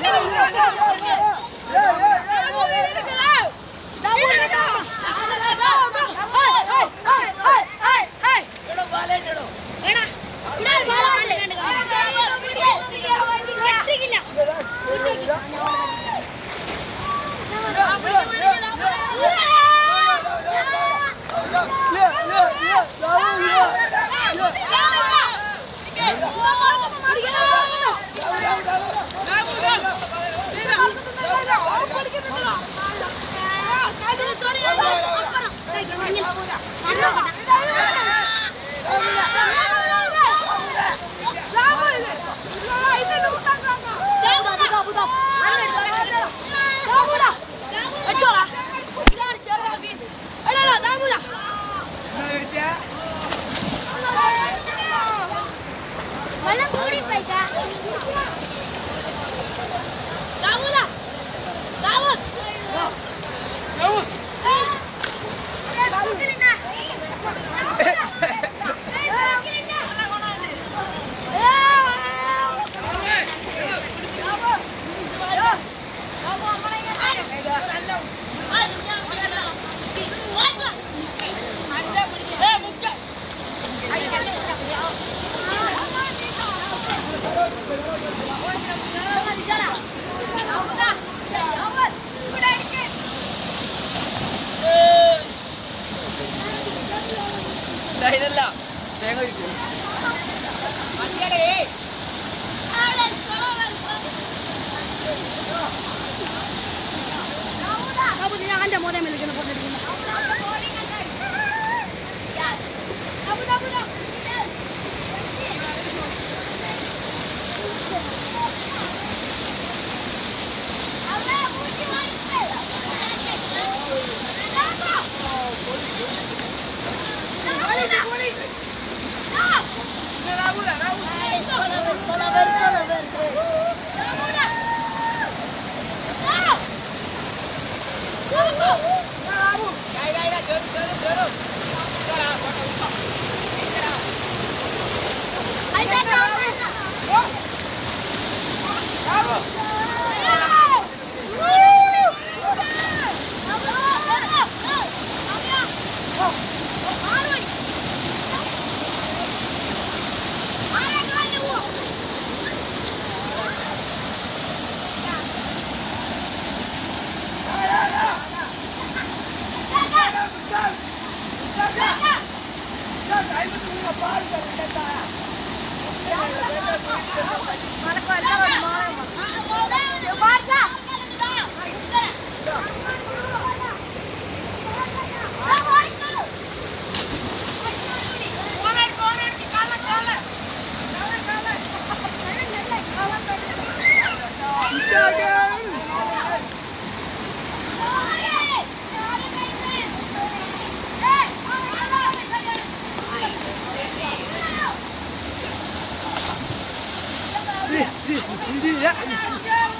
내가이겨 야. Yeah. ഇതല്ല തേങ്ങ ഒരിക്കും ഞാൻ മോനെ Anh chết đâu మనకు వెళ్ళాలి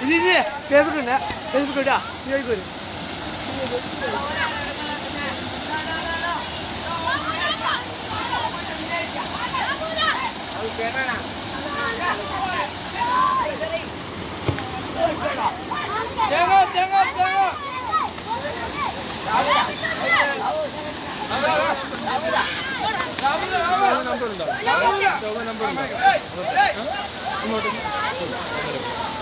ഇനി ഫേസ്ബുക്ക് ഉണ്ട് ഫേസ്ബുക്ക് ഇട്ടാ നീ വരും തേങ്ങ തേങ്ങ. തേങ്ങ നമ്പർ ഉണ്ടോ നമ്പർ ഉണ്ടോ അങ്ങോട്ട്.